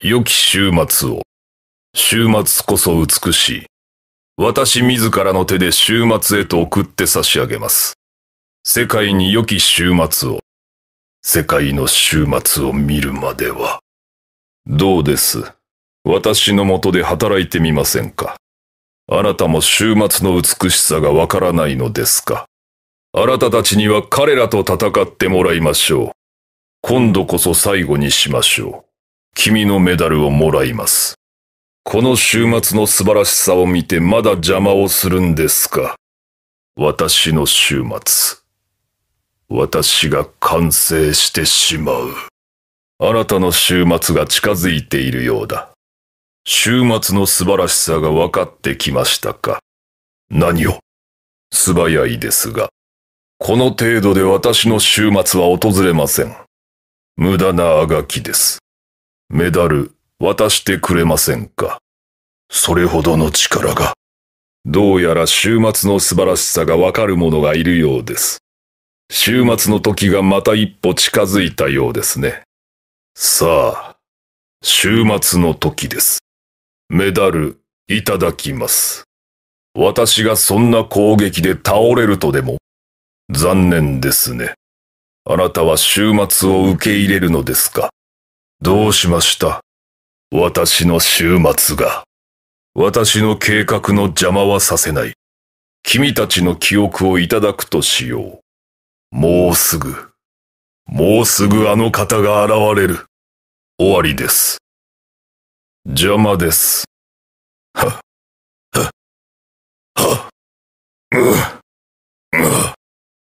良き週末を。週末こそ美しい。私自らの手で週末へと送って差し上げます。世界に良き週末を。世界の週末を見るまでは。どうです？私のもとで働いてみませんか？あなたも週末の美しさがわからないのですか？あなたたちには彼らと戦ってもらいましょう。今度こそ最後にしましょう。君のメダルをもらいます。この週末の素晴らしさを見てまだ邪魔をするんですか？私の週末。私が完成してしまう。あなたの週末が近づいているようだ。週末の素晴らしさが分かってきましたか？何を？素早いですが。この程度で私の週末は訪れません。無駄なあがきです。メダル、渡してくれませんか？それほどの力が。どうやら週末の素晴らしさがわかる者がいるようです。週末の時がまた一歩近づいたようですね。さあ、週末の時です。メダル、いただきます。私がそんな攻撃で倒れるとでも？残念ですね。あなたは週末を受け入れるのですか？どうしました？私の週末が。私の計画の邪魔はさせない。君たちの記憶をいただくとしよう。もうすぐ、もうすぐあの方が現れる。終わりです。邪魔です。は、は、は、う、う、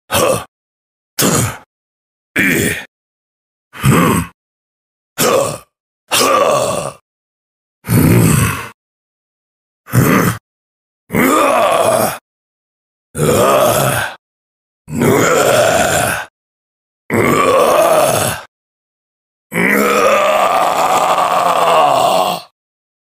は、た、い。